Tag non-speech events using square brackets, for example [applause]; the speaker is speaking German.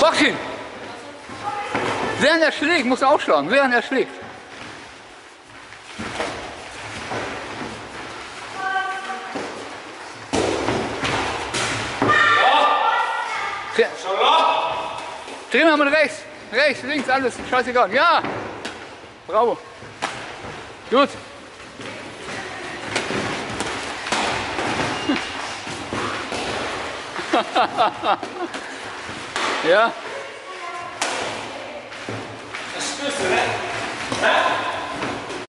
Boxing! Während er schlägt, muss er aufschlagen, während er schlägt. Dreh mal mit rechts, rechts, links, alles, scheißegal. Ja! Bravo. Gut. [laughs] ja.